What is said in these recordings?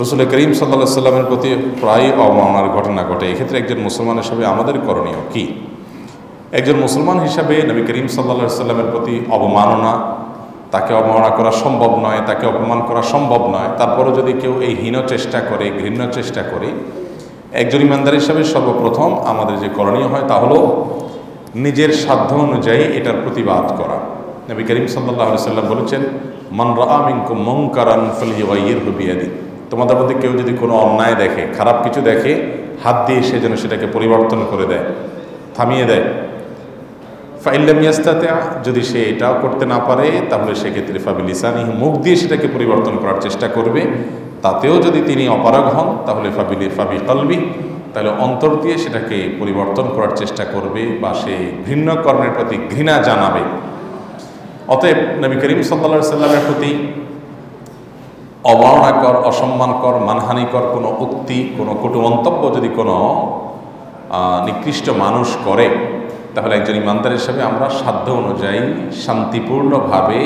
রসুল করিম সাল্লা সাল্লামের প্রতি প্রায় অবমাননার ঘটনা ঘটে। এক্ষেত্রে একজন মুসলমান হিসাবে আমাদের করণীয় কি? একজন মুসলমান হিসাবে নবী করিম সাল্লা সাল্লামের প্রতি অবমাননা, তাকে অবমাননা করা সম্ভব নয়, তাকে অপমান করা সম্ভব নয়। তারপরও যদি কেউ এই হীন চেষ্টা করে, ঘৃণ্য চেষ্টা করে, একজন ইমানদার হিসাবে সর্বপ্রথম আমাদের যে করণীয় হয় তা হলো নিজের সাধ্য অনুযায়ী এটার প্রতিবাদ করা। নবী করিম সাল্লাহ সাল্লাম বলেছেন, মান রামিনকু মঙ্কারান ফলিয়াইয়ের হুবিয়াদি তোমাদের মধ্যে কেউ যদি কোনো অন্যায় দেখে, খারাপ কিছু দেখে, হাত দিয়ে সে যেন সেটাকে পরিবর্তন করে দেয়, থামিয়ে দেয়। ফাইল্লাম ইয়াস্তাতে যদি সে এটাও করতে না পারে, তাহলে সেক্ষেত্রে ফাবিল ইসানি মুখ দিয়ে সেটাকে পরিবর্তন করার চেষ্টা করবে। তাতেও যদি তিনি অপারগ হন, তাহলে ফাবিলি ফাবি কলবি, তাহলে অন্তর দিয়ে সেটাকে পরিবর্তন করার চেষ্টা করবে বা সে ঘৃণ্য কর্মের প্রতি ঘৃণা জানাবে। অতএব নবী করিম সাল্লা সাল্লামের প্রতি অবমাননাকর, অসম্মানকর, মানহানিকর কোনো উক্তি, কোনো কটু মন্তব্য যদি কোনো নিকৃষ্ট মানুষ করে, তাহলে একজন ইমানদার হিসাবে আমরা সাধ্য অনুযায়ী শান্তিপূর্ণভাবে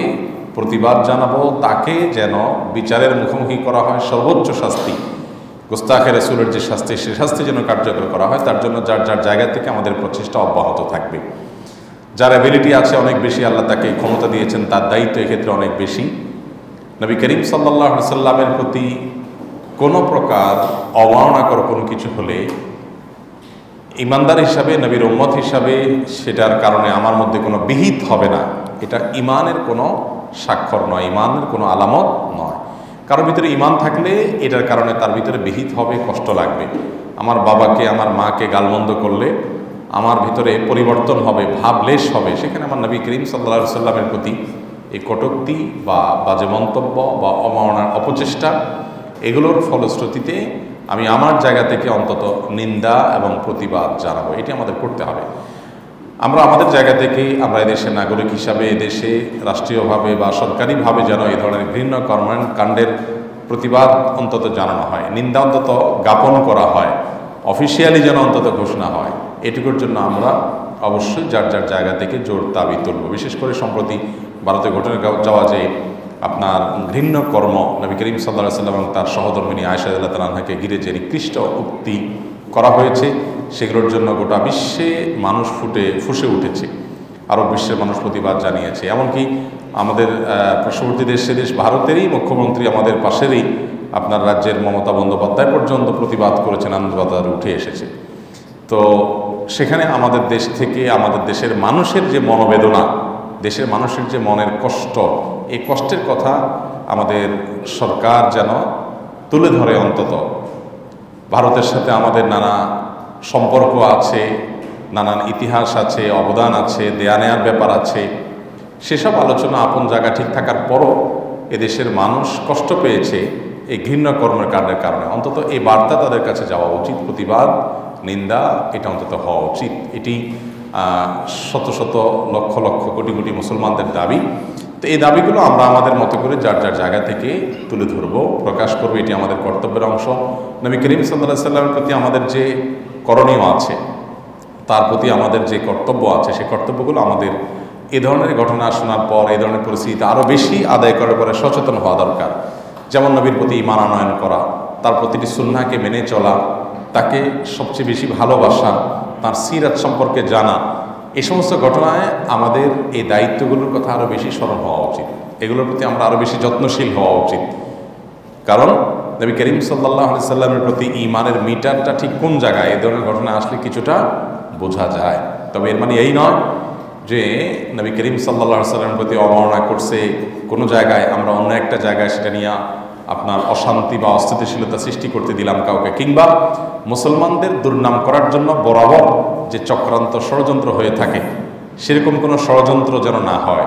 প্রতিবাদ জানাব, তাকে যেন বিচারের মুখোমুখি করা হয় সর্বোচ্চ শাস্তি। গোস্তাখের রসুলের যে শাস্তি, সে শাস্তি যেন কার্যকর করা হয়, তার জন্য যার যার জায়গা থেকে আমাদের প্রচেষ্টা অব্যাহত থাকবে। যার অ্যাবিলিটি আছে অনেক বেশি, আল্লাহ তাকে ক্ষমতা দিয়েছেন, তার দায়িত্ব এক্ষেত্রে অনেক বেশি। নবী করিম সাল্লাহ সাল্লামের প্রতি কোনো প্রকার অবমাননাকর কোনো কিছু হলে ইমানদার হিসাবে, নবীর উম্মত হিসাবে সেটার কারণে আমার মধ্যে কোনো বিহিত হবে না। এটা ইমানের কোনো স্বাক্ষর নয়, ইমানের কোনো আলামত নয়। কারোর ভিতরে ইমান থাকলে এটার কারণে তার ভিতরে বিহিত হবে, কষ্ট লাগবে। আমার বাবাকে, আমার মাকে গালমন্দ করলে আমার ভিতরে পরিবর্তন হবে ভাবলেশ হবে। সেখানে আমার নবী করিম সাল্লা সাল্লামের প্রতি এই কটুক্তি বা বাজে মন্তব্য বা অমাননার অপচেষ্টা, এগুলোর ফলশ্রুতিতে আমি আমার জায়গা থেকে অন্তত নিন্দা এবং প্রতিবাদ জানাব। এটি আমাদের করতে হবে। আমরা আমাদের জায়গা থেকে আমরা এদেশের নাগরিক হিসাবে এদেশে রাষ্ট্রীয়ভাবে বা সরকারিভাবে যেন এই ধরনের ঘৃণ্য কর্মকাণ্ডের প্রতিবাদ অন্তত জানানো হয়। নিন্দা অন্তত জ্ঞাপন করা হয়। অফিসিয়ালি যেন অন্তত ঘোষণা হয়। এটুকুর জন্য আমরা অবশ্যই যার যার জায়গা থেকে জোর দাবি তুলব। বিশেষ করে সম্প্রতি ভারতে ঘটনা যাওয়া যে আপনার ঘৃণ্য কর্ম নবী করিম সাল্লাহ সাল্লাম এবং তার সহধর্মিনী আয়সাদ আল্লাহ তালাহাকে ঘিরে যে নিকৃষ্ট উক্তি করা হয়েছে, সেগুলোর জন্য গোটা বিশ্বে মানুষ ফুটে, ফুসে উঠেছে। আরও বিশ্বের মানুষ প্রতিবাদ জানিয়েছে। এমনকি আমাদের পার্শ্ববর্তী দেশ, সে দেশ ভারতেরই মুখ্যমন্ত্রী আমাদের পাশেরই আপনার রাজ্যের মমতা বন্দ্যোপাধ্যায় পর্যন্ত প্রতিবাদ করেছেন আনন্দবাজার উঠে এসেছে। তো সেখানে আমাদের দেশ থেকে আমাদের দেশের মানুষের যে মনোবেদনা দেশের মানুষের যে মনের কষ্ট, এই কষ্টের কথা আমাদের সরকার যেন তুলে ধরে অন্তত। ভারতের সাথে আমাদের নানা সম্পর্ক আছে, নানান ইতিহাস আছে, অবদান আছে, দেয়া নেয়ার ব্যাপার আছে। সেসব আলোচনা আপন জায়গা ঠিক থাকার পরও এদেশের মানুষ কষ্ট পেয়েছে এই ঘৃণ্য কর্মের কাণ্ডের কারণে। অন্তত এই বার্তা তাদের কাছে যাওয়া উচিত, প্রতিবাদ, নিন্দা, এটা অন্তত হওয়া উচিত। এটি শত শত লক্ষ লক্ষ কোটি কোটি মুসলমানদের দাবি। তো এই দাবিগুলো আমরা আমাদের মতো করে যার যার জায়গা থেকে তুলে ধরব, প্রকাশ করব, এটি আমাদের কর্তব্যের অংশ। নবী করিম সাল্লাহ সাল্লামের প্রতি আমাদের যে করণীয় আছে, তার প্রতি আমাদের যে কর্তব্য আছে সেই কর্তব্যগুলো আমাদের এ ধরনের ঘটনা শোনার পর, এই ধরনের পরিস্থিতিতে আরও বেশি আদায় করার পরে সচেতন হওয়া দরকার। যেমন নবীর প্রতি ইমান আনয়ন করা, তার প্রতিটি সুন্নাকে মেনে চলা তাকে সবচেয়ে বেশি ভালোবাসা, তার সিরাত সম্পর্কে জানা এই সমস্ত ঘটনায় আমাদের এই দায়িত্বগুলোর কথা আরও বেশি স্মরণ হওয়া উচিত। এগুলোর প্রতি আমরা আরও বেশি যত্নশীল হওয়া উচিত। কারণ নবী করিম সাল্লাহ সাল্লামের প্রতি ইমানের মিটারটা ঠিক কোন জায়গায়? এ ধরনের ঘটনা আসলে কিছুটা বোঝা যায়। তবে এর মানে এই নয় যে নবী করিম সাল্লা সাল্লামের প্রতি অবমাননা করছে। কোনো জায়গায় আমরা অন্য একটা জায়গায় সেটা নিয়ে আপনার অশান্তি বা অস্থিতিশীলতা সৃষ্টি করতে দিলাম কাউকে। কিংবা মুসলমানদের দুর্নাম করার জন্য বরাবর যে চক্রান্ত ষড়যন্ত্র হয়ে থাকে, সেরকম কোনো ষড়যন্ত্র যেন না হয়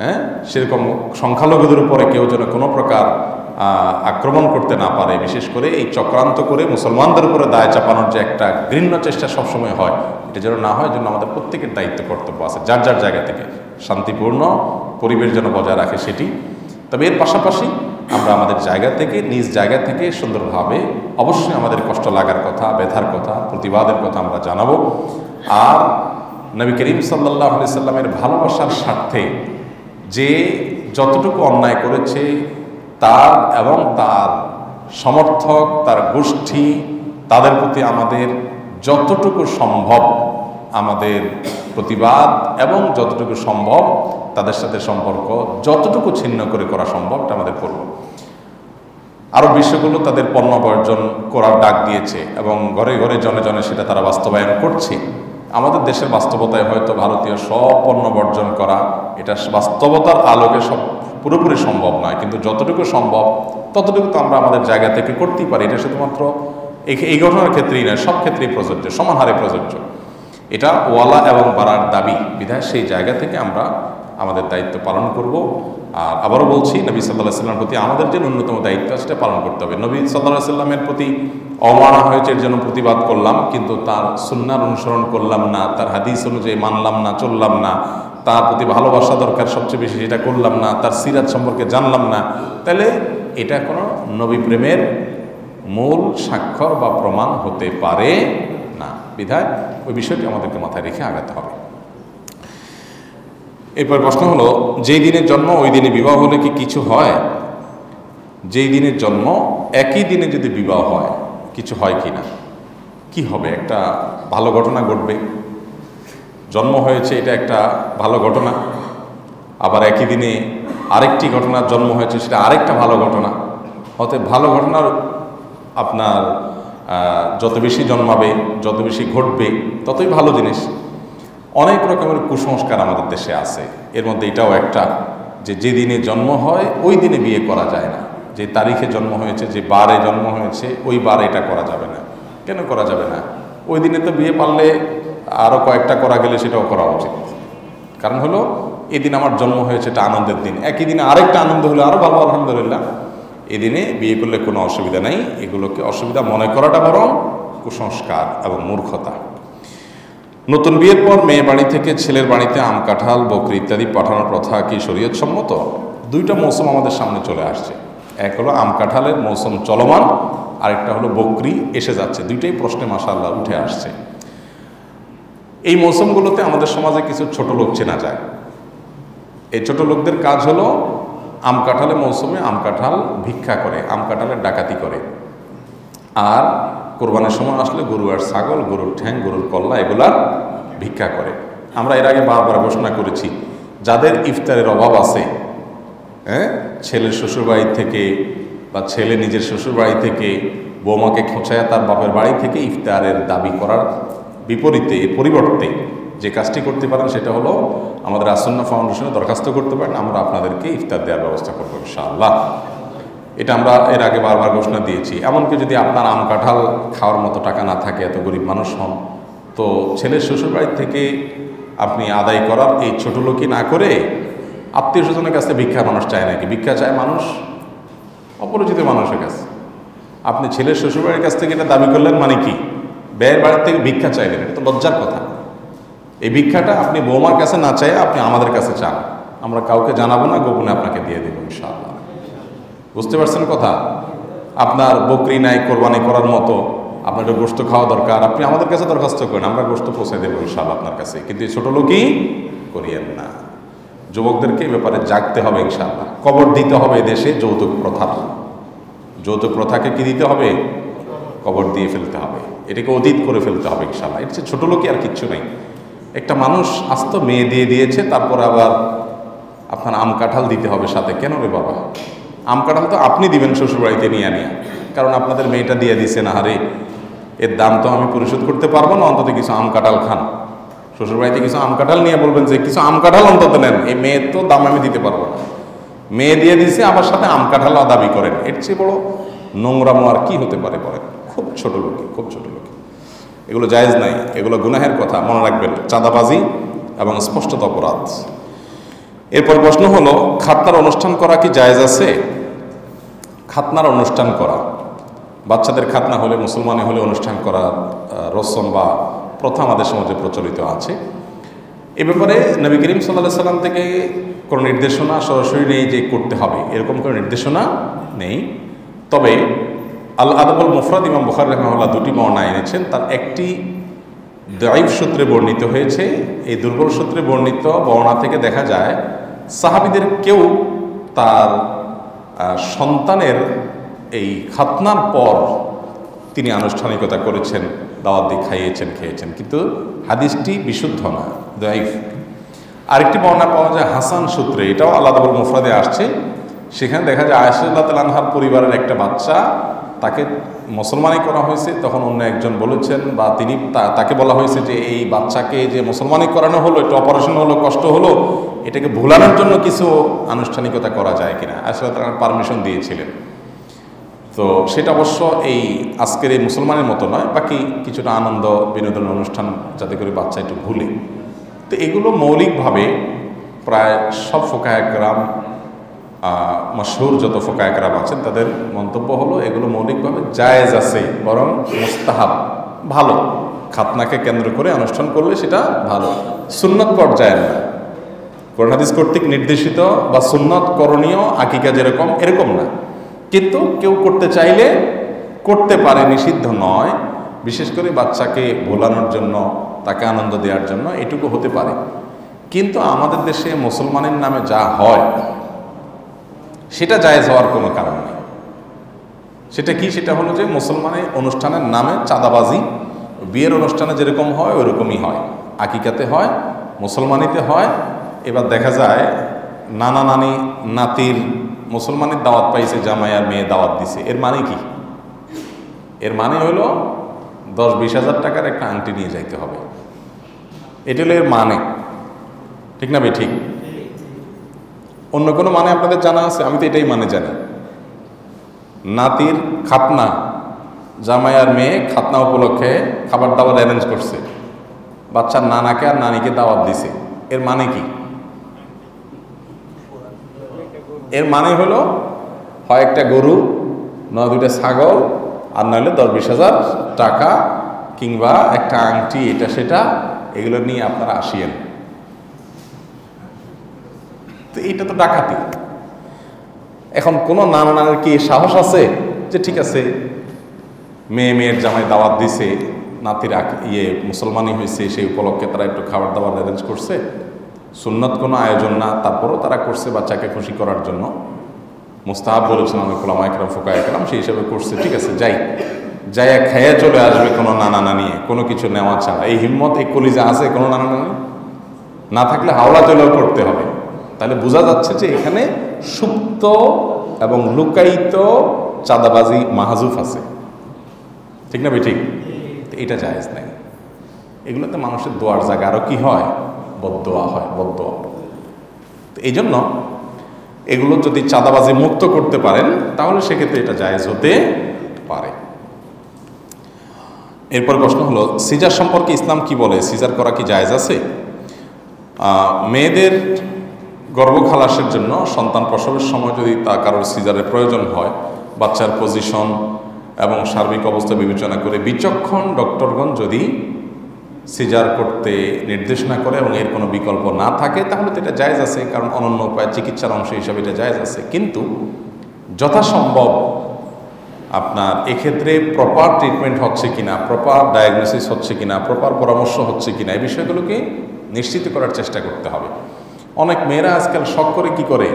হ্যাঁ? সেরকম সংখ্যালঘুদের উপরে কেউ যেন কোনো প্রকার আক্রমণ করতে না পারে। বিশেষ করে এই চক্রান্ত করে মুসলমানদের উপরে দায় চাপানোর যে একটা ঘৃণ্য চেষ্টা সবসময় হয়, এটা যেন না হয় জন্য আমাদের প্রত্যেকের দায়িত্ব কর্তব্য আছে, যার যার জায়গা থেকে শান্তিপূর্ণ পরিবেশ যেন বজায় রাখে সেটি। তবে এর পাশাপাশি আমরা আমাদের জায়গা থেকে, নিজ জায়গা থেকে সুন্দরভাবে অবশ্যই আমাদের কষ্ট লাগার কথা, ব্যথার কথা, প্রতিবাদের কথা আমরা জানাব। আর নবী করিম সাল্লাহ আলি সাল্লামের ভালোবাসার স্বার্থে যে যতটুকু অন্যায় করেছে, তার এবং তার সমর্থক, তার গোষ্ঠী, তাদের প্রতি আমাদের যতটুকু সম্ভব আমাদের প্রতিবাদ এবং যতটুকু সম্ভব তাদের সাথে সম্পর্ক, যতটুকু ছিন্ন করে করা সম্ভব আমাদের করব আরও বিশ্বগুলো তাদের পণ্য বর্জন করার ডাক দিয়েছে এবং ঘরে ঘরে জনে জনে সেটা তারা বাস্তবায়ন করছে। আমাদের দেশের বাস্তবতায় হয়তো ভারতীয় সব পণ্য বর্জন করা এটা বাস্তবতার আলোকে সব পুরোপুরি সম্ভব নয়, কিন্তু যতটুকু সম্ভব ততটুকু তো আমরা আমাদের জায়গা থেকে করতেই পারি। এটা শুধুমাত্র এই ঘটনার ক্ষেত্রেই নয়, সব ক্ষেত্রেই প্রযোজ্য, সমান হারে প্রযোজ্য। এটা ওয়ালা এবং বাড়ার দাবি। বিধায় সেই জায়গা থেকে আমরা আমাদের দায়িত্ব পালন করব। আর আবারও বলছি, নবী সাল্লাহ সাল্লামের প্রতি আমাদের যে ন্যূনতম দায়িত্ব সেটা পালন করতে হবে। নবী সাল্লাহ সাল্লামের প্রতি অমানা হয়েছে এর জন্য প্রতিবাদ করলাম, কিন্তু তার সুন্নার অনুসরণ করলাম না, তার হাদিস অনুযায়ী মানলাম না, চললাম না। তার প্রতি ভালোবাসা দরকার সবচেয়ে বেশি, সেটা করলাম না। তার সিরাত সম্পর্কে জানলাম না। তাহলে এটা কোনো নবী প্রেমের মূল স্বাক্ষর বা প্রমাণ হতে পারে বিধায় ওই বিষয়টি আমাদেরকে মাথায় রেখে আগাতে হবে। এরপর প্রশ্ন হলো, যেই দিনের জন্ম, ওই দিনে বিবাহ হলে কি কিছু হয়? যেই দিনের জন্ম, একই দিনে যদি বিবাহ হয়, কিছু হয় কি না? কি হবে? একটা ভালো ঘটনা ঘটবে। জন্ম হয়েছে, এটা একটা ভালো ঘটনা। আবার একই দিনে আরেকটি ঘটনার জন্ম হয়েছে, সেটা আরেকটা ভালো ঘটনা। অতএব ভালো ঘটনার আপনার যত বেশি জন্মাবে, যত বেশি ঘটবে, ততই ভালো জিনিস। অনেক রকমের কুসংস্কার আমাদের দেশে আছে। এর মধ্যে এটাও একটা যে যে দিনে জন্ম হয়, ওই দিনে বিয়ে করা যায় না। যে তারিখে জন্ম হয়েছে, যে বারে জন্ম হয়েছে, ওই বারে এটা করা যাবে না। কেন করা যাবে না? ওই দিনে তো বিয়ে পারলে আরও কয়েকটা করা গেলে সেটাও করা উচিত। কারণ হলো, এদিন আমার জন্ম হয়েছে, এটা আনন্দের দিন। একই দিনে আরেকটা আনন্দ হলো আরও ভালো, আলহামদুলিল্লাহ। এদিনে বিয়ে করলে কোনো অসুবিধা নেই। এগুলোকে অসুবিধা মনে করাটা বরং কুসংস্কার এবং মূর্খতা। নতুন বিয়ের পর মেয়ে বাড়ি থেকে ছেলের বাড়িতে আম কাঁঠাল, বকরি ইত্যাদি পাঠানোর প্রথা কি শরীয়ত সম্মত? দুইটা মৌসুম আমাদের সামনে চলে আসছে। এক হলো আম কাঁঠালের মৌসুম চলমান, আরেকটা হলো বকরি এসে যাচ্ছে। দুইটাই প্রশ্নে মাসাল্লাহ উঠে আসছে। এই মৌসুমগুলোতে আমাদের সমাজে কিছু ছোট লোক চেনা যায়। এই ছোট লোকদের কাজ হলো আম কাঁঠালের মৌসুমে আম কাঁঠাল ভিক্ষা করে, আম কাঁঠালের ডাকাতি করে। আর কোরবানের সময় আসলে গরু আর ছাগল, গরুর ঠ্যাং, গরুর কল্লা এগুলার ভিক্ষা করে। আমরা এর আগে বারবার ঘোষণা করেছি, যাদের ইফতারের অভাব আছে হ্যাঁ ছেলের শ্বশুরবাড়ি থেকে বা ছেলে নিজের শ্বশুরবাড়ি থেকে বৌমাকে খোঁচায় তার বাপের বাড়ি থেকে ইফতারের দাবি করার বিপরীতে পরিবর্তে যে কাজটি করতে পারেন সেটা হলো আমাদের আসন্ন ফাউন্ডেশনে দরখাস্ত করতে পারেন, আমরা আপনাদেরকে ইফতার দেওয়ার ব্যবস্থা করব ইনশাআল্লাহ। এটা আমরা এর আগে বারবার ঘোষণা দিয়েছি। এমনকি যদি আপনার আম কাঁঠাল খাওয়ার মতো টাকা না থাকে, এত গরিব মানুষ হন, তো ছেলের শ্বশুরবাড়ির থেকে আপনি আদায় করার এই ছোট লোকই না করে আত্মীয় স্বজনের কাছে ভিক্ষা মানুষ চায় নাকি? ভিক্ষা চায় মানুষ? অপরিচিত মানুষের কাছে। আপনি ছেলের শ্বশুরবাড়ির কাছ থেকে এটা দাবি করলেন মানে কি? ব্যয়ের বাড়ির থেকে ভিক্ষা চাইলেন, এটা তো লজ্জার কথা। এই ভিক্ষাটা আপনি বৌমার কাছে না চাই আপনি আমাদের কাছে চান। আমরা কাউকে জানাব না, গোপনে আপনাকে দিয়ে দেবো ইনশাআল্লাহ। বুঝতে পারছেন কথা? আপনার বকরি নাই, কোরবানি করার মতো আপনার একটা গোস্ত খাওয়া দরকার, আপনি আমাদের কাছে দরখাস্ত করেন, আমরা গোস্ত পৌঁছে দেবো ইনশাআল্লাহ আপনার কাছে। কিন্তু এই ছোটো লোকই করিয়েন না। যুবকদেরকে এই ব্যাপারে জাগতে হবে ইনশাআল্লাহ। কবর দিতে হবে দেশে যৌতুক প্রথা যৌতুক প্রথাকে কি দিতে হবে? কবর দিয়ে ফেলতে হবে। এটাকে অতীত করে ফেলতে হবে ইনশাআল্লাহ। চেয়ে ছোটো লোকই আর কিচ্ছু নেই। একটা মানুষ আস্ত মেয়ে দিয়ে দিয়েছে, তারপর আবার আপনার আম কাঁঠাল দিতে হবে সাথে। কেন রে বাবা? আম কাঁঠাল তো আপনি দিবেন শ্বশুরবাড়িতে নিয়ে নিয়ে। কারণ আপনাদের মেয়েটা দিয়ে দিছে না হারে এর দাম তো আমি পরিশোধ করতে পারব না, অন্তত কিছু আম কাঁঠাল খান। শ্বশুরবাড়িতে কিছু আম কাঁঠাল নিয়ে বলবেন যে, কিছু আম কাঁঠাল অন্তত নেন, এই মেয়ের তো দাম আমি দিতে পারব না। মেয়ে দিয়ে দিছে আমার সাথে আম কাঁঠাল দাবি করেন। এর চেয়ে বড় নোংরামো আর কি হতে পারে বলেন? খুব ছোট লোক খুব ছোট লোক। এগুলো জায়েজ নাই, এগুলো গুনাহের কথা, মনে রাখবেন, চাঁদাবাজি এবং স্পষ্টত অপরাধ। এরপর প্রশ্ন হলো, খাতনার অনুষ্ঠান করা কি জায়েজ আছে? খাতনার অনুষ্ঠান করা। বাচ্চাদের খাতনা হলে, মুসলমানে হলে অনুষ্ঠান করা রসম বা প্রথা আমাদের সমাজে প্রচলিত আছে। এ ব্যাপারে নবী করিম সাল্লাহ সাল্লাম থেকে কোনো নির্দেশনা সরাসরি নেই যে করতে হবে, এরকম কোনো নির্দেশনা নেই। তবে আল আদবুল মুফরাদ ইমাম বুখার রহমাল্লাহ দুটি বর্ণা এনেছেন। তার একটি দাইফ সূত্রে বর্ণিত হয়েছে। এই দুর্বল সূত্রে বর্ণিত বর্ণা থেকে দেখা যায়, সাহাবিদের কেউ তার সন্তানের এই খাতনার পর তিনি আনুষ্ঠানিকতা করেছেন, দাওয়াত দিয়ে খাইয়েছেন, খেয়েছেন। কিন্তু হাদিসটি বিশুদ্ধ না দাইফ আরেকটি বর্ণনা পাওয়া যায় হাসান সূত্রে, এটাও আল্লাহ মুফরাদে আসছে। সেখানে দেখা যায় আয়সাল্লাহ তালানহার পরিবারের একটা বাচ্চা, তাকে মুসলমানি করা হয়েছে। তখন অন্য একজন বলেছেন বা তিনি তাকে বলা হয়েছে যে এই বাচ্চাকে যে মুসলমানি করানো হলো, একটু অপারেশন হলো, কষ্ট হলো, এটাকে ভুলানোর জন্য কিছু আনুষ্ঠানিকতা করা যায় কিনা? আয়সাল্লাহ তালান পারমিশন দিয়েছিলেন। তো সেটা অবশ্য এই আজকের এই মুসলমানের মতো নয়, বাকি কিছুটা আনন্দ বিনোদন অনুষ্ঠান যাতে করে বাচ্চা একটু ভুলে। তো এগুলো মৌলিকভাবে প্রায় সব ফোকায়করাম মশহুর যত ফোকায়করাম আছেন, তাদের মন্তব্য হলো, এগুলো মৌলিকভাবে জায়েজ আছে, বরং মোস্তাহাব ভালো। খাতনাকে কেন্দ্র করে অনুষ্ঠান করলে সেটা ভালো। সুন্নত পর্যায়ের না। করোনাদিস কর্তৃক নির্দেশিত বা সুন্নত করণীয় আকিকা যেরকম, এরকম না। কিন্তু কেউ করতে চাইলে করতে পারে, নিষিদ্ধ নয়। বিশেষ করে বাচ্চাকে ভোলানোর জন্য, তাকে আনন্দ দেওয়ার জন্য এটুকু হতে পারে। কিন্তু আমাদের দেশে মুসলমানের নামে যা হয় সেটা জায়েজ হওয়ার কোনো কারণ নেই। সেটা কি? সেটা হলো যে মুসলমানের অনুষ্ঠানের নামে চাঁদাবাজি, বিয়ের অনুষ্ঠানে যেরকম হয় ওইরকমই হয়। আকিকাতে হয়, মুসলমানিতে হয়। এবার দেখা যায় নানা নানি, নাতির মুসলমানের দাওয়াত পাইছে জামাই আর মেয়ে দাওয়াত দিছে। এর মানে কি? এর মানে হলো দশ বিশ হাজার টাকার একটা আংটি নিয়ে যাইতে হবে। এটা হলো এর মানে। ঠিক না ভাই ঠিক। অন্য কোনো মানে আপনাদের জানা আছে? আমি তো এটাই মানে জানি। নাতির খাতনা জামাই আর মেয়ে খাতনা উপলক্ষে খাবার দাবার অ্যারেঞ্জ করছে। বাচ্চার নানাকে আর নানিকে দাওয়াত দিছে। এর মানে কি? এর মানে হলো, হয় একটা গরু নয় দুইটা ছাগল, আর নইলে দশ বিশ হাজার টাকা কিংবা একটা আংটি, এটা সেটা, এগুলো নিয়ে আপনারা আসিয়েন। তো এইটা তো ডাকাতি। এখন কোনো নানা নানার কি সাহস আছে যে ঠিক আছে, মেয়ে মেয়ের জামাই দাওয়াত দিছে, নাতির ইয়ে মুসলমানই হয়েছে, সেই উপলক্ষে তারা একটু খাবার দাবার অ্যারেঞ্জ করছে। সুন্নত কোনো আয়োজন না, তারপরও তারা করছে বাচ্চাকে খুশি করার জন্য। মুস্তাহাব বলেছেন আমি কোলামা একরাম ফোকা একরাম, সেই হিসাবে করছে, ঠিক আছে, যাই। যাইয়া খেয়ে চলে আসবে কোনো নানা নানি কোনো কিছু নেওয়া ছাড়া। এই হিম্মত, এই কলিজা আছে কোনো নানা নানি না থাকলে হাওড়া চলেও করতে হবে। তাহলে বোঝা যাচ্ছে যে এখানে সুপ্ত এবং লুকায়িত চাঁদাবাজি মাহাজুফ আছে। ঠিক না ভাই? ঠিক। এটা জায়েজ নাই। এগুলোতে মানুষের দোয়ার জায়গা। আরও কি হয়? বদোয়া হয় বদোয়া তো এই জন্য এগুলো যদি চাঁদাবাজি মুক্ত করতে পারেন, তাহলে সেক্ষেত্রে এটা জায়েজ হতে পারে। এরপর প্রশ্ন হলো, সিজার সম্পর্কে ইসলাম কি বলে? সিজার করা কি জায়েজ আছে? মেয়েদের গর্ভখালাসের জন্য সন্তান প্রসবের সময় যদি তা কারোর সিজারের প্রয়োজন হয়, বাচ্চার পজিশন এবং সার্বিক অবস্থা বিবেচনা করে বিচক্ষণ ডক্টরগণ যদি সিজার করতে নির্দেশনা করে এবং এর কোনো বিকল্প না থাকে, তাহলে তো এটা জায়জ আছে, কারণ অনন্য উপায় চিকিৎসার অংশ হিসাবে এটা জায়জ আছে। কিন্তু যথাসম্ভব আপনার এক্ষেত্রে প্রপার ট্রিটমেন্ট হচ্ছে কিনা প্রপার ডায়াগনোসিস হচ্ছে কিনা প্রপার পরামর্শ হচ্ছে কিনা, এই বিষয়গুলোকে নিশ্চিত করার চেষ্টা করতে হবে। অনেক মেয়েরা আজকাল শখ করে কি করে?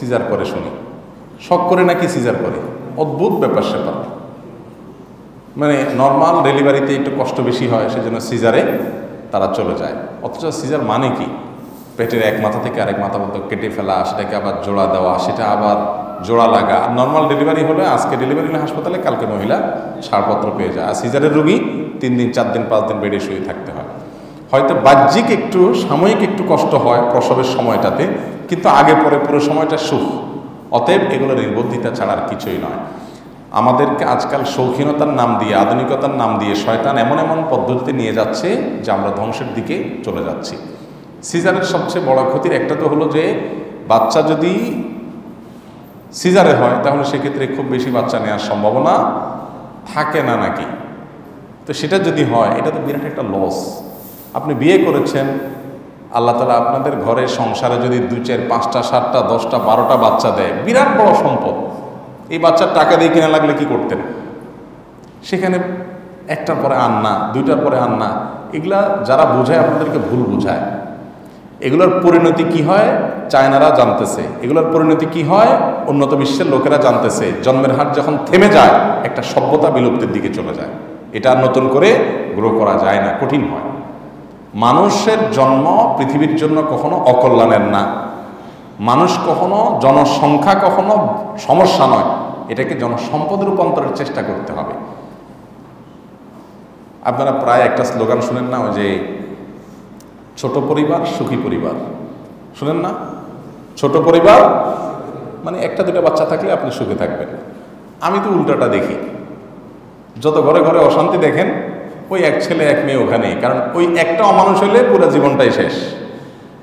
সিজার করে শুনি। শখ করে নাকি সিজার করে? অদ্ভুত ব্যাপার স্যাপার। মানে নর্মাল ডেলিভারিতে একটু কষ্ট বেশি হয়, সেজন্য সিজারে তারা চলে যায়। অথচ সিজার মানে কি? পেটের এক মাথা থেকে আরেক মাথা মতো কেটে ফেলা, সেটাকে আবার জোড়া দেওয়া, সেটা আবার জোড়া লাগা। নর্মাল ডেলিভারি হলে আজকে ডেলিভারি হলে হাসপাতালে, কালকে মহিলা ছাড়পত্র পেয়ে যায়। আর সিজারের রুগী তিন দিন, চার দিন, পাঁচ দিন বেডে শুয়ে থাকতে হয়। হয়তো বাহ্যিক একটু, সাময়িক একটু কষ্ট হয় প্রসবের সময়টাতে, কিন্তু আগে পরে পুরো সময়টা সুখ। অতএব এগুলো নির্বন্ধিতা ছাড়ার কিছুই নয়। আমাদেরকে আজকাল শৌখিনতার নাম দিয়ে, আধুনিকতার নাম দিয়ে শয়তান এমন এমন পদ্ধতিতে নিয়ে যাচ্ছে যে আমরা ধ্বংসের দিকে চলে যাচ্ছি। সিজারের সবচেয়ে বড় ক্ষতির একটা তো হলো যে, বাচ্চা যদি সিজারে হয়, তাহলে সেক্ষেত্রে খুব বেশি বাচ্চা নেওয়ার সম্ভাবনা থাকে না নাকি? তো সেটা যদি হয়, এটা তো বিরাট একটা লস আপনি বিয়ে করেছেন, আল্লাহ তালা আপনাদের ঘরে সংসারে যদি দুই চার, পাঁচটা, সাতটা, দশটা, বারোটা বাচ্চা দেয়, বিরাট বড় সম্পদ। এই বাচ্চার টাকা দিয়ে কিনা লাগলে কি করতেন? সেখানে একটার পরে আন্না দুইটার পরে আন্না এগুলা যারা বোঝায় আপনাদেরকে ভুল বোঝায়। এগুলোর পরিণতি কি হয়? চায়নারা জানতেছে। এগুলোর পরিণতি কি হয়? উন্নত বিশ্বের লোকেরা জানতেছে। জন্মের হার যখন থেমে যায়, একটা সভ্যতা বিলুপ্তির দিকে চলে যায়। এটা নতুন করে গ্রো করা যায় না, কঠিন হয়। মানুষের জন্ম পৃথিবীর জন্য কখনো অকল্যাণের না। মানুষ কখনো জনসংখ্যা কখনো সমস্যা নয়, এটাকে জনসম্পদ রূপান্তরের চেষ্টা করতে হবে। আপনারা প্রায় একটা স্লোগান শুনেন না, ওই যে ছোট পরিবার, সুখী পরিবার। শুনেন না? ছোট পরিবার মানে একটা, দুটো বাচ্চা থাকলে আপনি সুখে থাকবেন। আমি তো উল্টাটা দেখি। যত ঘরে ঘরে অশান্তি দেখেন ওই এক ছেলে, এক মেয়ে ওখানেই। কারণ ওই একটা অমানুষ হলে পুরো জীবনটাই শেষ।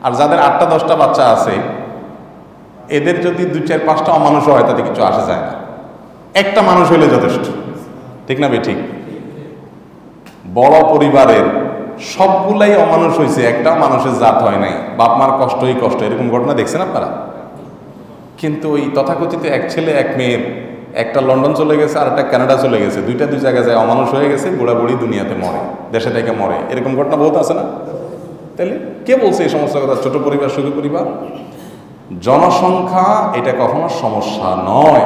আর যাদের আটটা, দশটা বাচ্চা আছে, এদের যদি দু চার, পাঁচটা অমানুষ হয়, তাতে কিছু আসে যায় না। একটা মানুষ হলে যথেষ্ট। ঠিক না ঠিক বড় পরিবারের সবগুলাই অমানুষ হয়েছে একটা মানুষের জাত হয় নাই। বাপ মার কষ্টই কষ্ট, এরকম ঘটনা দেখছেন আপনারা? কিন্তু ওই তথাকথিত এক ছেলে, এক মেয়ের একটা লন্ডন চলে গেছে আর একটা কানাডা চলে গেছে। দুইটা দুই জায়গায় যায়, অমানুষ হয়ে গেছে বুড়া বুড়ি দুনিয়াতে মরে, দেশে থেকে মরে। এরকম ঘটনা বহুত আছে না? তাহলে কে বলছে এই সমস্ত কথা? ছোট পরিবার, সুখী পরিবার? জনসংখ্যা এটা কখনো সমস্যা নয়।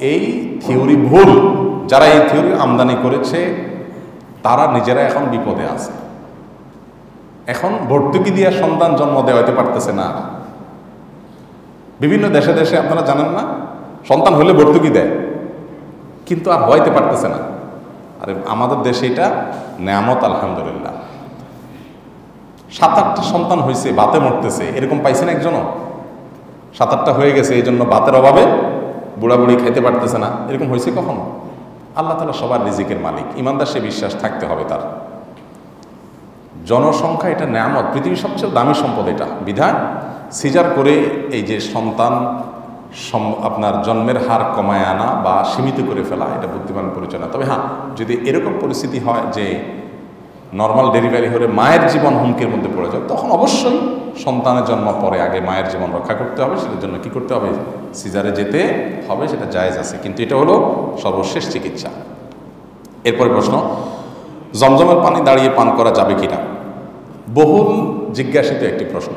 এই থিওরি ভুল। যারা এই থিওরি আমদানি করেছে, তারা নিজেরা এখন বিপদে আছে। এখন ভর্তুকি দিয়ে সন্তান জন্ম দেওয়াতে পারতেছে না। বিভিন্ন দেশে দেশে আপনারা জানেন না? সন্তান হলে ভর্তুকি দেয়। কিন্তু আর হইতে পারতেছে না। আরে আমাদের দেশে এটা নেয়ামত, আলহামদুলিল্লাহ। সাত আটটা সন্তান হয়েছে বাতে মরতেছে। এরকম পাইছেন একজনও? সাত আটটা হয়ে গেছে এই জন্য বাতের অভাবে বুড়াবুড়ি খাইতে পারতেছে না। এরকম হয়েছে কখনো? আল্লাহ তালা সবার রিজিকের মালিক। ইমানদার সে বিশ্বাস থাকতে হবে তার। জনসংখ্যা এটা নেয়ামত। পৃথিবীর সবচেয়ে দামি সম্পদ এটা। বিধান, সিজার করে এই যে সন্তান আপনার জন্মের হার কমায় আনা বা সীমিত করে ফেলা, এটা বুদ্ধিমান পরিচয় তবে হ্যাঁ যদি এরকম পরিস্থিতি হয় যে নর্মাল ডেলিভারি হলে মায়ের জীবন হুমকির মধ্যে পড়ে যায়, তখন অবশ্যই সন্তানের জন্ম পরে আগে মায়ের জীবন রক্ষা করতে হবে, সেটার জন্য কি করতে হবে? সিজারে যেতে হবে, সেটা জায়েজ আছে। কিন্তু এটা হলো সর্বশেষ চিকিৎসা। এরপরে প্রশ্ন, জমজমের পানি দাঁড়িয়ে পান করা যাবে কিনা? বহুল জিজ্ঞাসিত একটি প্রশ্ন।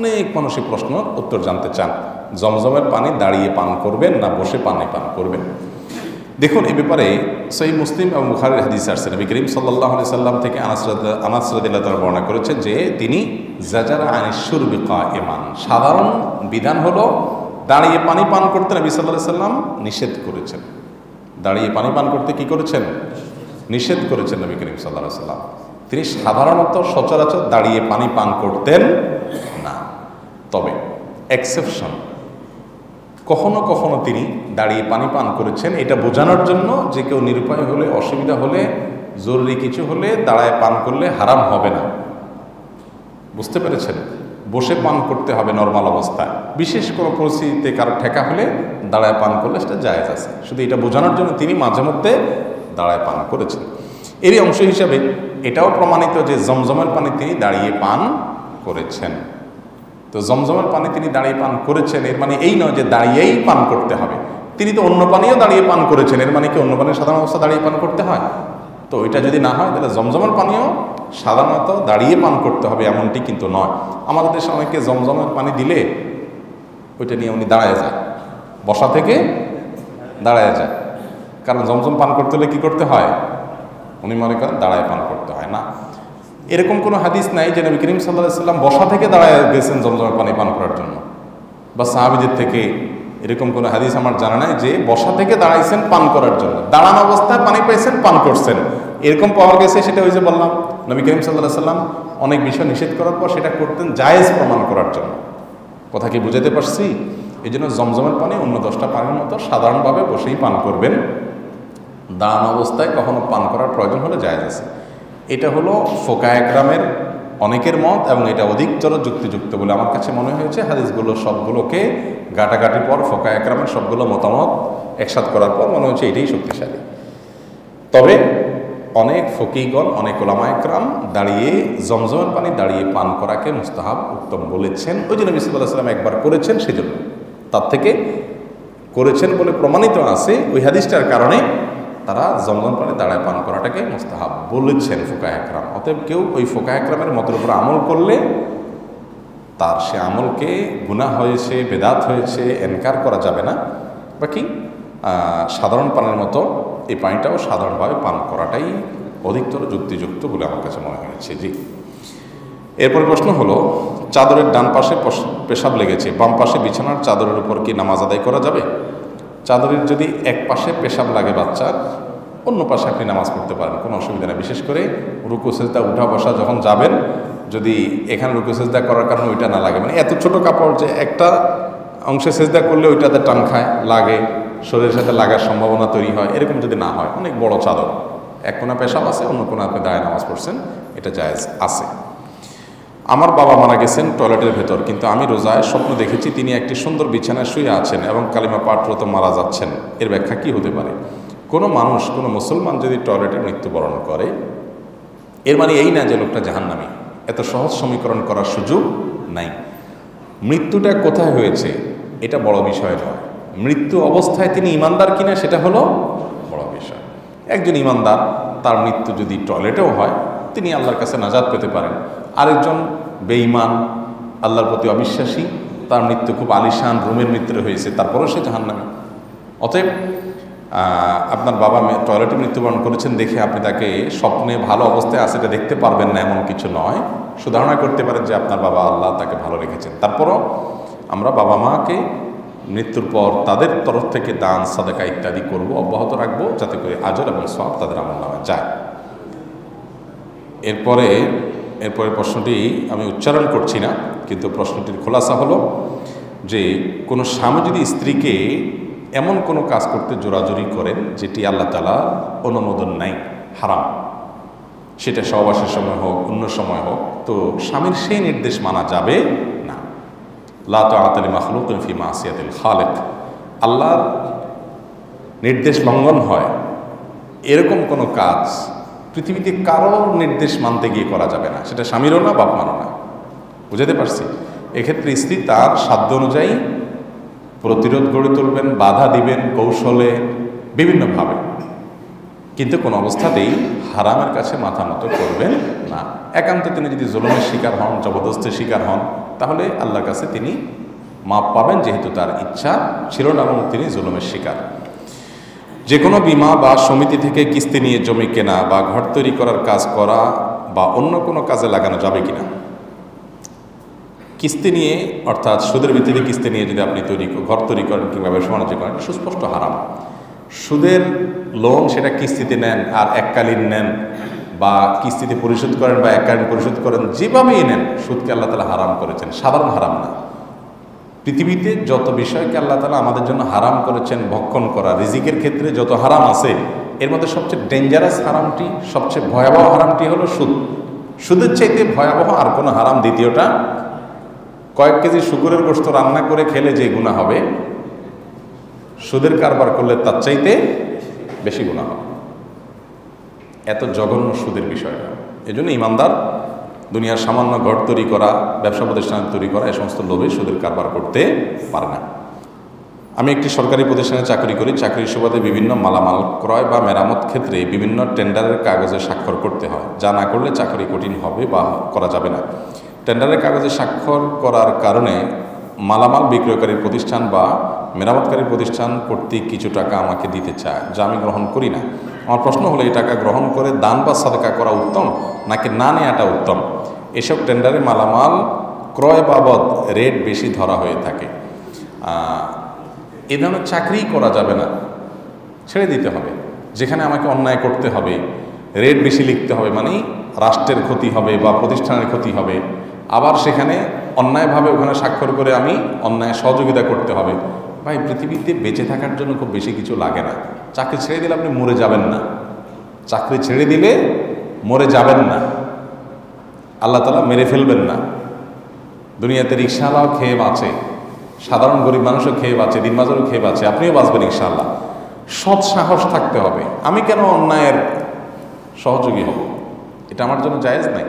অনেক মানুষই প্রশ্ন উত্তর জানতে চান। জমজমের পানি দাঁড়িয়ে পান করবেন না বসে পানি পান করবেন। দেখুন, এ ব্যাপারে সেই মুসলিম এবং বুখারের হাদিস আসছে। নবী করিম সাল্লাহ আলি সাল্লাম থেকে আনাস রদিল্লা তারা বর্ণনা করেছেন যে তিনি জাজারা আনিসুর বিকা এমান সাধারণ বিধান হলো দাঁড়িয়ে পানি পান করতে নবী সাল্লাহ সাল্লাম নিষেধ করেছেন। দাঁড়িয়ে পানি পান করতে কি করেছেন? নিষেধ করেছেন নবী করিম সাল্লাহ সাল্লাম। তিনি সাধারণত সচরাচর দাঁড়িয়ে পানি পান করতেন না। তবে এক্সেপশন কখনো কখনো তিনি দাঁড়িয়ে পানি পান করেছেন। এটা বোঝানোর জন্য যে কেউ নিরুপায় হলে, অসুবিধা হলে, জরুরি কিছু হলে দাঁড়ায় পান করলে হারাম হবে না। বুঝতে পেরেছেন? বসে পান করতে হবে নর্মাল অবস্থায়। বিশেষ কোনো পরিস্থিতিতে কারও ঠেকা হলে দাঁড়ায় পান করলে সেটা জায়েজ আছে। শুধু এটা বোঝানোর জন্য তিনি মাঝে মধ্যে দাঁড়ায় পান করেছেন। এরই অংশ হিসাবে এটাও প্রমাণিত যে জমজমের পানি তিনি দাঁড়িয়ে পান করেছেন। তো জমজমের পানি তিনি দাঁড়িয়ে পান করেছেন, এর মানে এই নয় যে দাঁড়িয়েই পান করতে হবে। তিনি তো অন্য পানিও দাঁড়িয়ে পান করেছেন, এর মানে কি অন্য পানির সাধারণ অবস্থা দাঁড়িয়ে পান করতে হয়? তো ওইটা যদি না হয়, তাহলে জমজমের পানিও সাধারণত দাঁড়িয়ে পান করতে হবে, এমনটি কিন্তু নয়। আমাদের দেশে অনেকে জমজমের পানি দিলে ওইটা নিয়ে উনি দাঁড়ায় যায়। বসা থেকে দাঁড়ায় যায়। কারণ জমজম পান করতে হলে কী করতে হয়? উনি মনে করেন দাঁড়ায় পান করতে হয়, না? এরকম কোনো হাদিস নাই যে নবী করিম সাল্লাহ সাল্লাম বসা থেকে দাঁড়ায় গেছেন জমজমের পানি পান করার জন্য। বা সাহাবিদের থেকে এরকম কোনো হাদিস আমার জানা নাই যে বসা থেকে দাঁড়াইছেন পান করার জন্য। দাঁড়ানো অবস্থায় পানি পাইছেন, পান করছেন। এরকম পাওয়া গেছে সেটা ওই যে বললাম, নবী করিম সাল্লাহ সাল্লাম অনেক বিষয় নিষেধ করার পর সেটা করতেন জায়েজ প্রমাণ করার জন্য। কথা কি বুঝাতে পারছি? এই জন্য জমজমের পানি অন্য দশটা পানির মতো সাধারণভাবে বসেই পান করবেন। দাঁড়ানো অবস্থায় কখনো পান করার প্রয়োজন হলে জায়েজ আছে। এটা হলো ফোকা একরামের অনেকের মত এবং এটা অধিকতর যুক্তিযুক্ত বলে আমার কাছে মনে হয়েছে। হাদিসগুলো সবগুলোকে গাটাগাটির পর ফোকা একরামের সবগুলো মতামত একসাথ করার পর মনে হচ্ছে এটাই শক্তিশালী। তবে অনেক ফকিগণ, অনেক ওলামা একরাম দাঁড়িয়ে জমজমের পানি দাঁড়িয়ে পান করাকে মুস্তাহাব উত্তম বলেছেন। ওই জন্য বিসমুল্লাহ একবার করেছেন সেজন্য। তার থেকে করেছেন বলে প্রমাণিত আছে। ওই হাদিসটার কারণে তারা জমজম পানি দাঁড়ায় পান করাটাকে মোস্তাহাব বলেছেন ফোকা একরাম। অতএব কেউ ওই ফোকা একরামের মতের উপর আমল করলে তার সে আমলকে গুনাহ হয়েছে, বেদাত হয়েছে, এনকার করা যাবে না। বাকি সাধারণ পানের মতো এই পানিটাও সাধারণভাবে পান করাটাই অধিকতর যুক্তিযুক্ত বলে আমার কাছে মনে হয়েছে। জি। এরপর প্রশ্ন হলো, চাদরের ডান পশ- পেশাব লেগেছে, বাম পাশে বিছানার চাদরের উপর কি নামাজ আদায় করা যাবে? চাদরের যদি এক পাশে পেশাব লাগে বাচ্চার, অন্য পাশে আপনি নামাজ পড়তে পারেন, কোনো অসুবিধা নেই। বিশেষ করে রুকু, সেজদা, উঠা, বসা যখন যাবেন, যদি এখানে রুকু, সেজদা করার কারণে ওইটা না লাগে। মানে এত ছোট কাপড় যে একটা অংশে সেজদা করলে ওইটাতে টান খায়, লাগে, শরীরের সাথে লাগার সম্ভাবনা তৈরি হয়, এরকম যদি না হয়, অনেক বড় চাদর। এক কোনা পেশাব আছে, অন্য কোনা আপনি দাঁড়ায় নামাজ পড়ছেন, এটা জায়েজ আছে। আমার বাবা মারা গেছেন টয়লেটের ভেতর, কিন্তু আমি রোজায় স্বপ্ন দেখেছি তিনি একটি সুন্দর বিছানায় শুয়ে আছেন এবং কালিমা পাঠরত মারা যাচ্ছেন। এর ব্যাখ্যা কি হতে পারে? কোনো মানুষ, কোনো মুসলমান যদি টয়লেটে মৃত্যুবরণ করে, এর মানে এই না যে লোকটা জাহান্নামী। এত সহজ সমীকরণ করার সুযোগ নাই। মৃত্যুটা কোথায় হয়েছে, এটা বড় বিষয় নয়। মৃত্যু অবস্থায় তিনি ইমানদার কিনা, সেটা হলো বড় বিষয়। একজন ইমানদার, তার মৃত্যু যদি টয়লেটেও হয় তিনি আল্লাহর কাছে নাজাদ পেতে পারেন। আরেকজন বেঈমান, আল্লাহর প্রতি অবিশ্বাসী, তার মৃত্যু খুব আলিশান রুমের মৃত্যু হয়েছে, তারপরেও সে জাহান্নামী। অতএব আপনার বাবা টয়লেটে মৃত্যুবরণ করেছেন দেখে আপনি তাকে স্বপ্নে ভালো অবস্থায় আছে এটা দেখতে পারবেন না এমন কিছু নয়। সুধারণা করতে পারেন যে আপনার বাবা আল্লাহ তাকে ভালো রেখেছেন। তারপরও আমরা বাবা মাকে মৃত্যুর পর তাদের তরফ থেকে দান, সাদাকা ইত্যাদি করব, অব্যাহত রাখব, যাতে করে আজর এবং সব তাদের আমল নামে যায়। এরপরে এরপরে প্রশ্নটি আমি উচ্চারণ করছি না, কিন্তু প্রশ্নটির খোলাসা হলো যে, কোনো স্বামী যদি স্ত্রীকে এমন কোনো কাজ করতে জোরাজুরি করেন যেটি আল্লাহ তালা অনুমোদন নাই, হারাম। সেটা সহবাসের সময় হোক, অন্য সময় হোক, তো স্বামীর সেই নির্দেশ মানা যাবে না। লাত আতালি মাহলুক ফি মাসিয়াতিল খালেক। আল্লাহর নির্দেশ লঙ্ঘন হয়, এরকম কোনো কাজ পৃথিবীতে কারোর নির্দেশ মানতে গিয়ে করা যাবে না। সেটা স্বামীরও না বাপ মারও না। বুঝাতে পারছি? এক্ষেত্রে স্ত্রী তার সাধ্য অনুযায়ী প্রতিরোধ গড়ে তুলবেন, বাধা দিবেন, কৌশলে, বিভিন্নভাবে। কিন্তু কোনো অবস্থাতেই হারামের কাছে মাথা মতো করবেন না। একান্তে তিনি যদি জুলুমের শিকার হন, জবরদস্তের শিকার হন, তাহলে আল্লাহর কাছে তিনি মাপ পাবেন, যেহেতু তার ইচ্ছা ছিল না এবং তিনি জুলুমের শিকার। যে কোনো বিমা বা সমিতি থেকে কিস্তি নিয়ে জমি কেনা বা ঘর তৈরি করার কাজ করা বা অন্য কোনো কাজে লাগানো যাবে কিনা? কিস্তি নিয়ে, অর্থাৎ সুদের ভিত্তিতে কিস্তি নিয়ে যদি আপনি তৈরি, ঘর তৈরি করেন কিংবা ব্যবসা বাণিজ্য করেন সুস্পষ্ট হারাম। সুদের লোন সেটা কিস্তিতে নেন আর এককালীন নেন বা কিস্তিতে পরিশোধ করেন বা এককালীন পরিশোধ করেন, যেভাবেই নেন, সুদকে আল্লাহ তালা হারাম করেছেন। সাধারণ হারাম না। পৃথিবীতে যত বিষয়কে আল্লাহ তালা আমাদের জন্য হারাম করেছেন, ভক্ষণ করা, রিজিকের ক্ষেত্রে যত হারাম আছে, এর মধ্যে সবচেয়ে ডেঞ্জারাস হারামটি, সবচেয়ে ভয়াবহ হারামটি হলো সুদ। সুদের চাইতে ভয়াবহ আর কোনো হারাম দ্বিতীয়টা? কয়েক কেজি শুকুরের গোস্ত রান্না করে খেলে যে গুণা হবে, সুদের কারবার করলে তার চাইতে বেশি গুণা হবে। এত জঘন্য সুদের বিষয়টা। এই জন্য ইমানদার দুনিয়ার সামান্য ঘর তৈরি করা, ব্যবসা প্রতিষ্ঠান তৈরি করা এই সমস্ত লোভে সুদের কারবার করতে পারে না। আমি একটি সরকারি প্রতিষ্ঠানে চাকরি করি, চাকরির সুবাদে বিভিন্ন মালামাল ক্রয় বা মেরামত ক্ষেত্রে বিভিন্ন টেন্ডারের কাগজে স্বাক্ষর করতে হয়। যা না করলে চাকরি কঠিন হবে বা করা যাবে না। টেন্ডারের কাগজে স্বাক্ষর করার কারণে মালামাল বিক্রয়কারী প্রতিষ্ঠান বা মেরামতকারী প্রতিষ্ঠান কর্তৃক কিছু টাকা আমাকে দিতে চায়, যা আমি গ্রহণ করি না। আমার প্রশ্ন হলো, এই টাকা গ্রহণ করে দান বা সাদকা করা উত্তম, নাকি না নেওয়াটা উত্তম? এসব টেন্ডারে মালামাল ক্রয় বাবদ রেট বেশি ধরা হয়ে থাকে। এ ধরনের চাকরি করা যাবে না। ছেড়ে দিতে হবে। যেখানে আমাকে অন্যায় করতে হবে, রেট বেশি লিখতে হবে মানে রাষ্ট্রের ক্ষতি হবে বা প্রতিষ্ঠানের ক্ষতি হবে। আবার সেখানে অন্যায়ভাবে ওখানে স্বাক্ষর করে আমি অন্যায় সহযোগিতা করতে হবে। ভাই, পৃথিবীতে বেঁচে থাকার জন্য খুব বেশি কিছু লাগে না। চাকরি ছেড়ে দিলে আপনি মরে যাবেন না। চাকরি ছেড়ে দিলে মরে যাবেন না। আল্লাহ তালা মেরে ফেলবেন না। দুনিয়াতে রিক্সাওয়ালাও খেয়ে বাঁচে। সাধারণ গরিব মানুষও খেয়ে বাঁচে, দিন দিনবাজারও খেয়ে বাঁচে। আপনিও বাঁচবেন ইনশাআল্লাহ। সৎ সাহস থাকতে হবে। আমি কেন অন্যায়ের সহযোগী হব? এটা আমার জন্য জায়েজ নাই।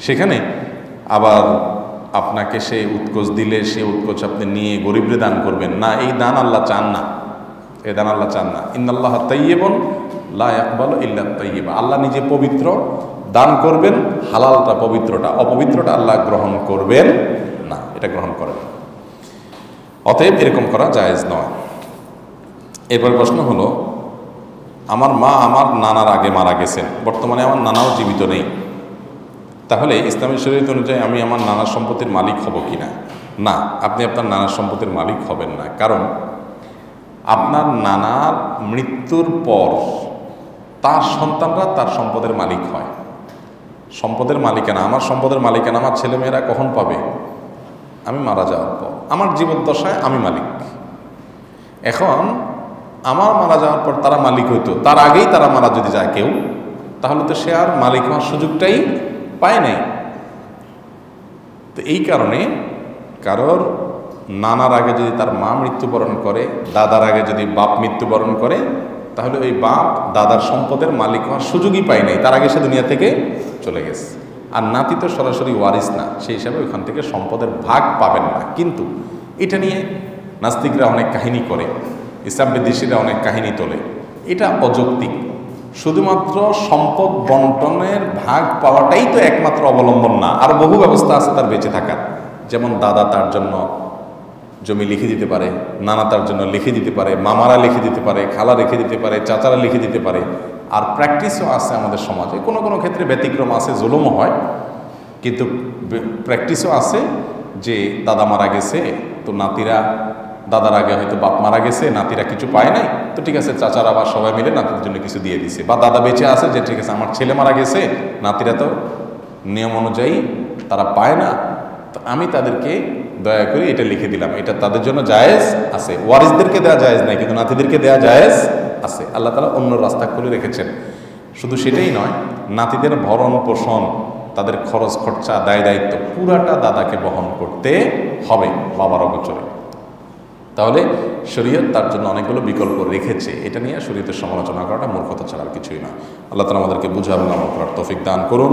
সেখানে আবার আপনাকে সে উৎকোচ দিলে, সে উৎকোচ আপনি নিয়ে গরিবরে দান করবেন। না, এই দান আল্লাহ চান না। এই দান আল্লাহ চান না। ইন্দাল্লাহ তাইয়েবন লা একবাল ইল্লা তাইয়েবা আল্লাহ নিজে পবিত্র দান করবেন, হালালটা পবিত্রটা, অপবিত্রটা আল্লাহ গ্রহণ করবেন না, এটা গ্রহণ করেন। অতএব এরকম করা জায়েজ নয়। এরপর প্রশ্ন হলো, আমার মা আমার নানার আগে মারা গেছেন। বর্তমানে আমার নানাও জীবিত নেই। তাহলে ইসলামী শরীয়ত অনুযায়ী আমি আমার নানা সম্পত্তির মালিক হব কি না না আপনি আপনার নানা সম্পত্তির মালিক হবেন না। কারণ আপনার নানার মৃত্যুর পর তার সন্তানরা তার সম্পদের মালিক হয়। সম্পদের মালিকানা, আমার সম্পদের মালিকানা আমার ছেলেমেয়েরা কখন পাবে? আমি মারা যাওয়ার পর। আমার জীবদ্দশায় আমি মালিক। এখন আমার মারা যাওয়ার পর তারা মালিক হইতো। তার আগেই তারা মারা যদি যায় কেউ, তাহলে তো সে আর মালিক হওয়ার সুযোগটাই পায় নাই। তো এই কারণে কারোর নানার আগে যদি তার মা মৃত্যুবরণ করে, দাদার আগে যদি বাপ মৃত্যুবরণ করে, তাহলে ওই বাপ দাদার সম্পদের মালিক হওয়ার সুযোগই পায় নাই। তার আগে সে দুনিয়া থেকে চলে গেছে। আর নাতি তো সরাসরি ওয়ারিস না সেই হিসাবে ওইখান থেকে সম্পদের ভাগ পাবেন না। কিন্তু এটা নিয়ে নাস্তিকরা অনেক কাহিনী করে ইসলাম বিদেশিরা অনেক কাহিনী তোলে। এটা অযৌক্তিক। শুধুমাত্র সম্পদ বন্টনের ভাগ পাওয়াটাই তো একমাত্র অবলম্বন না। আর বহু ব্যবস্থা আছে তার বেঁচে থাকার। যেমন দাদা তার জন্য জমি লিখে দিতে পারে, নানা তার জন্য লিখে দিতে পারে, মামারা লিখে দিতে পারে, খালা লিখে দিতে পারে, চাচারা লিখে দিতে পারে। আর প্র্যাকটিসও আছে আমাদের সমাজে। কোনো কোনো ক্ষেত্রে ব্যতিক্রম আছে, জুলুমও হয়। কিন্তু প্র্যাকটিসও আছে যে দাদা মারা গেছে, তো নাতিরা দাদার আগে হয়তো বাপ মারা গেছে, নাতিরা কিছু পায় নাই। তো ঠিক আছে, চাচারা বা সবাই মিলে নাতির জন্য কিছু দিয়ে দিছে। বা দাদা বেঁচে আছে যে ঠিক আছে, আমার ছেলে মারা গেছে, নাতিরা তো নিয়ম অনুযায়ী তারা পায় না। তো আমি তাদেরকে দয়া করে এটা লিখে দিলাম। এটা তাদের জন্য জায়েজ আছে। ওয়ারিসদেরকে দেওয়া জায়েজ নাই, কিন্তু নাতিদেরকে দেওয়া জায়েজ আছে। আল্লাহ তালা অন্য রাস্তা খুলে রেখেছেন। শুধু সেটাই নয়, নাতিদের ভরণ পোষণ, তাদের খরচ খরচা, দায় দায়িত্ব, পুরাটা দাদাকে বহন করতে হবে বাবার অগোচরে। তাহলে শরীয়ত তার জন্য অনেকগুলো বিকল্প রেখেছে। এটা নিয়ে শরীয়তের সমালোচনা করাটা মূর্খতা ছাড়া আর কিছুই না। আল্লাহ তালা আমাদেরকে বুঝাবেন আমল করার তৌফিক দান করুন।